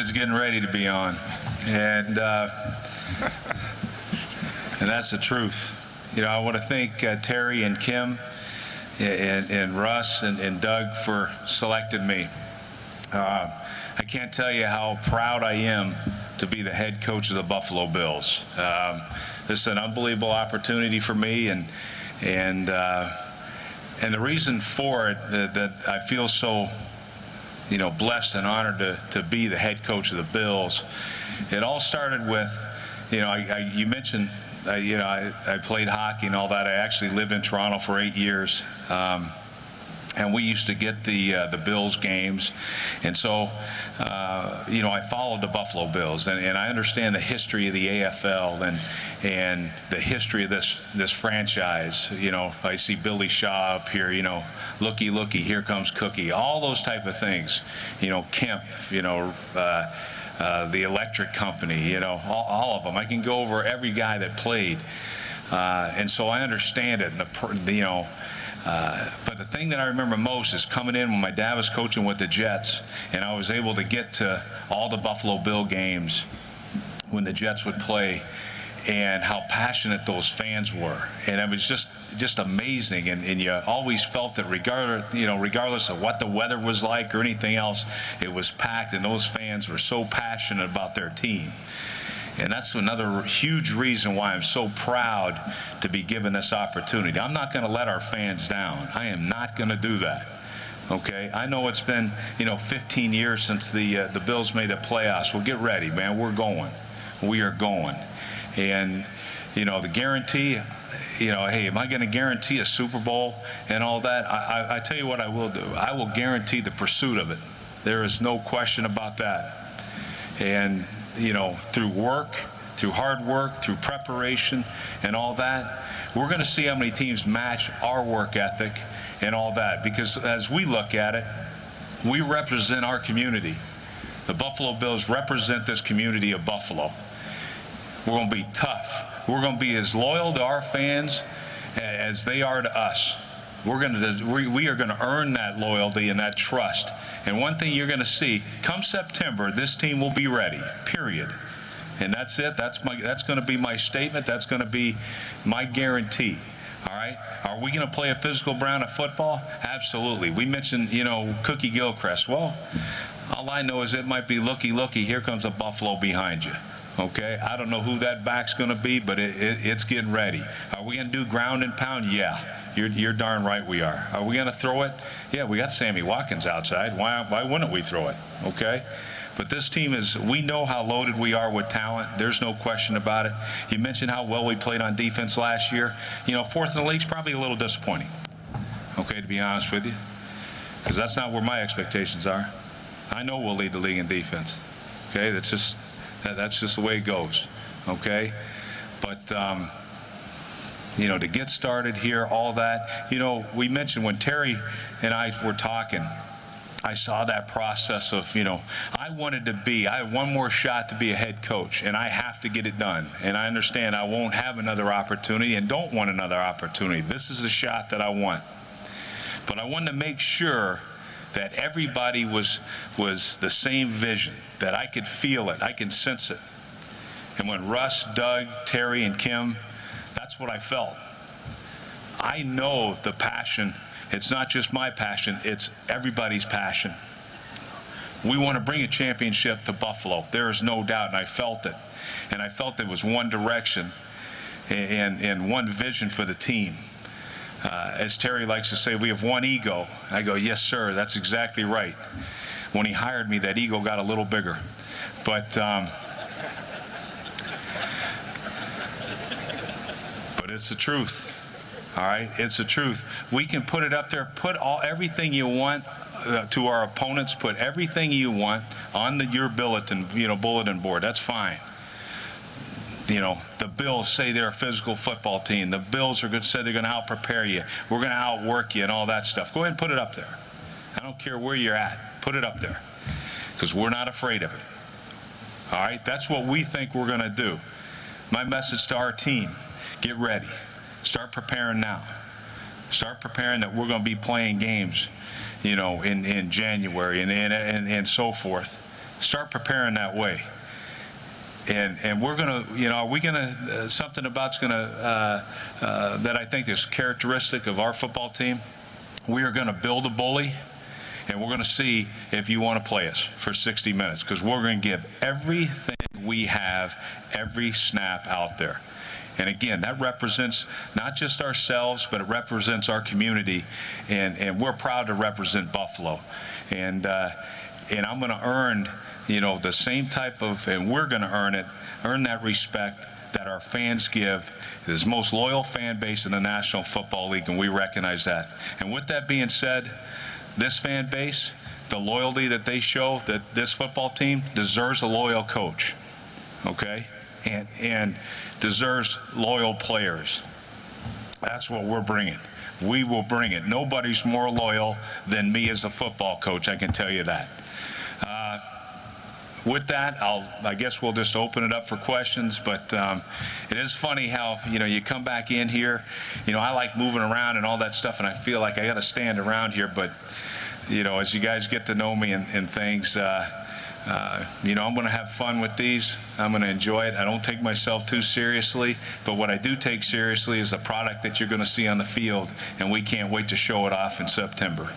It's getting ready to be on, and uh, and that's the truth. You know, I want to thank uh, Terry and Kim and, and Russ and, and Doug for selecting me. Uh, I can't tell you how proud I am to be the head coach of the Buffalo Bills. Um, this is an unbelievable opportunity for me, and and uh, and the reason for it that, that I feel so you know, blessed and honored to, to be the head coach of the Bills. It all started with, you know, I, I, you mentioned, uh, you know, I, I, played hockey and all that. I actually lived in Toronto for eight years. Um, and we used to get the uh, the Bills games, and so uh, you know I followed the Buffalo Bills, and, and I understand the history of the AFL and and the history of this this franchise. You know, I see Billy Shaw up here. You know, looky looky, here comes Cookie. All those type of things. You know, Kemp. You know. Uh, uh, the electric company, you know, all, all, of them. I can go over every guy that played, uh, and so I understand it. And the, you know, uh, but the thing that I remember most is coming in when my dad was coaching with the Jets, and I was able to get to all the Buffalo Bill games when the Jets would play, and how passionate those fans were, and it was just just amazing. And, and you always felt that regardless, you know, regardless of what the weather was like or anything else, it was packed, and those fans were so passionate about their team. And that's another huge reason why I'm so proud to be given this opportunity. I'm not going to let our fans down. I am not going to do that. Okay, I know it's been you know 15 years since the uh, the Bills made the playoffs. Well, get ready, man. We're going. We are going. And you know the guarantee. You know, hey, am I going to guarantee a Super Bowl and all that? I, I, I tell you what, I will do. I will guarantee the pursuit of it. There is no question about that. And you know, through work, through hard work, through preparation, and all that, we're going to see how many teams match our work ethic and all that. Because as we look at it, we represent our community. The Buffalo Bills represent this community of Buffalo. We're going to be tough. We're going to be as loyal to our fans as they are to us. We're going to we, are going to earn that loyalty and that trust. And one thing you're going to see, come September, this team will be ready. Period. And that's it. That's my that's going to be my statement. That's going to be my guarantee. All right. Are we going to play a physical brand of football? Absolutely. We mentioned, you know, Cookie Gilchrist. Well, all I know is it might be looky, looky. Here comes a Buffalo behind you. Okay, I don't know who that back's going to be, but it, it, it's getting ready. Are we going to do ground and pound? Yeah. You're, you're darn right we are. Are we going to throw it? Yeah, we got Sammy Watkins outside. Why, why wouldn't we throw it? Okay? But this team is, we know how loaded we are with talent. There's no question about it. You mentioned how well we played on defense last year. You know, fourth in the league's probably a little disappointing. Okay, to be honest with you. Because that's not where my expectations are. I know we'll lead the league in defense. Okay, that's just, that, that's just the way it goes. Okay? But, um, you know, to get started here, all that. You know, we mentioned when Terry and I were talking, I saw that process of, you know, I wanted to be, I have one more shot to be a head coach, and I have to get it done. And I understand I won't have another opportunity and don't want another opportunity. This is the shot that I want. But I wanted to make sure that everybody was was the same vision, that I could feel it, I can sense it. And when Russ, Doug, Terry, and Kim that's what I felt. I know the passion. It's not just my passion, it's everybody's passion. We want to bring a championship to Buffalo. There is no doubt, and I felt it. And I felt there was one direction and, and one vision for the team. Uh, as Terry likes to say, we have one ego. I go, yes, sir, that's exactly right. When he hired me, that ego got a little bigger. But um, it's the truth. All right, it's the truth. We can put it up there. Put all everything you want uh, to our opponents. Put everything you want on the, your bulletin, you know, bulletin board. That's fine. You know, the Bills say they're a physical football team. The Bills are going to say they're going to out prepare you. We're going to outwork you and all that stuff. Go ahead and put it up there. I don't care where you're at. Put it up there because we're not afraid of it. All right, that's what we think we're going to do. My message to our team Get ready. Start preparing now. Start preparing that we're going to be playing games, you know, in, in January and, and, and, and so forth. start preparing that way. And, and we're going to, you know, are we going to, something about's going to, uh, that I think is characteristic of our football team? We are going to build a bully, and we're going to see if you want to play us for 60 minutes, because we're going to give everything we have every snap out there. And again, that represents not just ourselves, but it represents our community, and, and we're proud to represent Buffalo. And, uh, and I'm going to earn, you know, the same type of, and we're going to earn it, earn that respect that our fans give. Is most loyal fan base in the National Football League, and we recognize that. And with that being said, this fan base, the loyalty that they show, that this football team deserves a loyal coach, okay? And, and deserves loyal players. That's what we're bringing. We will bring it. Nobody's more loyal than me as a football coach, I can tell you that. Uh, with that, I'll, I guess we'll just open it up for questions, but um, it is funny how, you know, you come back in here, you know, I like moving around and all that stuff, and I feel like I got to stand around here, but, you know, as you guys get to know me and, and things, uh, uh, you know, I'm going to have fun with these. I'm going to enjoy it. I don't take myself too seriously, but what I do take seriously is the product that you're going to see on the field, and we can't wait to show it off in September.